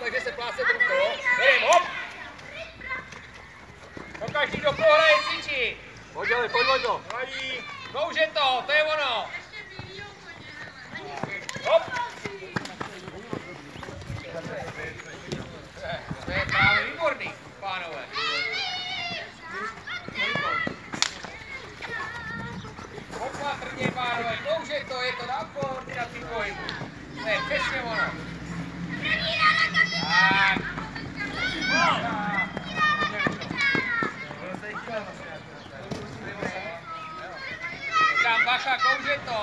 takže se pláce truko. Jdem, hop! Pokaždý do koho hraje cvičí. Pojď, ale, pojď, pojď to. Hladí. Kouže to, to je ono. Hop! To je právě výborný, pánové. Opatrně, pánové, kouže to, je to na koordinaci pohybu. To je přesně ono. Tak. Říkám, bacha, kouže to.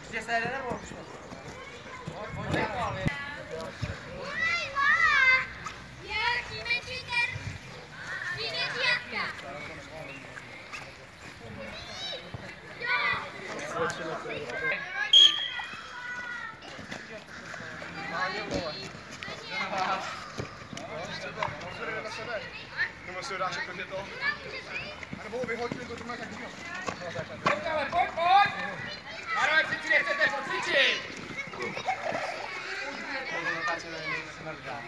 Ještě se jede nebo tomu, jestli ho dáš, jakože to. A nebo ho vyhoď, nebo to má tak dílo. Pojď, ale pojď, pojď! Marové přeci nechcete pocvičit!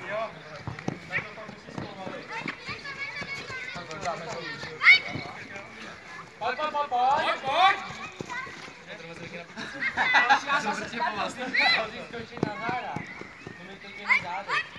Jo. Tak to pak musí zpomalit. Tak to dáme to Pojď, pojď, pojď, pojď! Pojď, pojď! Další nás zase skončí na závod.